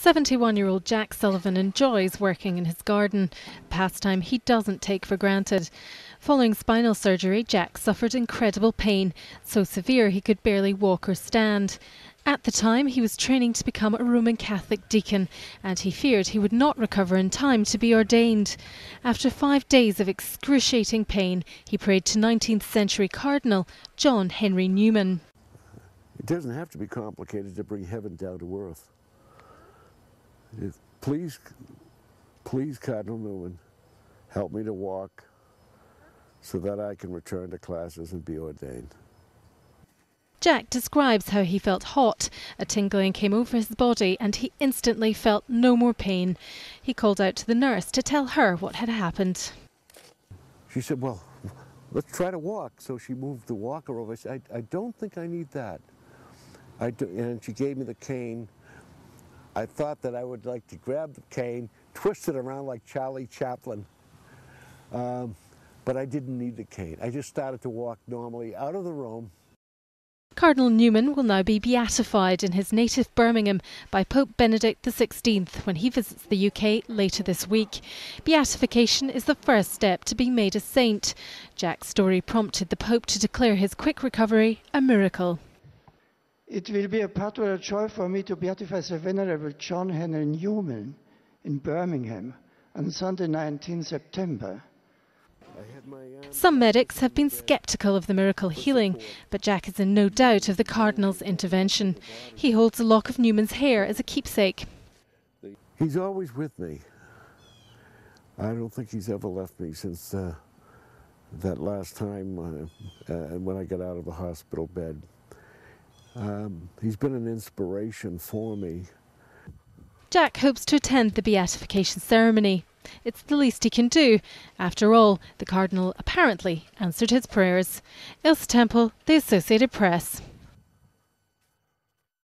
71 year old Jack Sullivan enjoys working in his garden, a pastime he doesn't take for granted. Following spinal surgery, Jack suffered incredible pain, so severe he could barely walk or stand. At the time, he was training to become a Roman Catholic deacon, and he feared he would not recover in time to be ordained. After five days of excruciating pain, he prayed to 19th century Cardinal John Henry Newman. It doesn't have to be complicated to bring heaven down to earth. Please, please, Cardinal Newman, help me to walk so that I can return to classes and be ordained. Jack describes how he felt hot. A tingling came over his body and he instantly felt no more pain. He called out to the nurse to tell her what had happened. She said, Well, let's try to walk. So she moved the walker over. I said, I, I don't think I need that. I do, and she gave me the cane I thought that I would like to grab the cane, twist it around like Charlie Chaplin. Um, but I didn't need the cane. I just started to walk normally out of the room. Cardinal Newman will now be beatified in his native Birmingham by Pope Benedict XVI when he visits the UK later this week. Beatification is the first step to being made a saint. Jack's story prompted the Pope to declare his quick recovery a miracle. It will be a particular joy for me to beatify the Venerable John Henry Newman in Birmingham on Sunday, 19 September. Some medics have been sceptical of the miracle healing, but Jack is in no doubt of the Cardinal's intervention. He holds a lock of Newman's hair as a keepsake. He's always with me. I don't think he's ever left me since uh, that last time uh, uh, when I got out of the hospital bed. Um, he's been an inspiration for me. Jack hopes to attend the beatification ceremony. It's the least he can do. After all, the Cardinal apparently answered his prayers. Ilse Temple, The Associated Press.